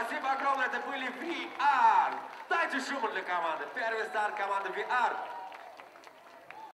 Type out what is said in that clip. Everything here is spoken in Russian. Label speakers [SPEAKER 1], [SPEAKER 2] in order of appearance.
[SPEAKER 1] Спасибо огромное, это были VR. Дайте шуму для команды. Первый старт команды VR.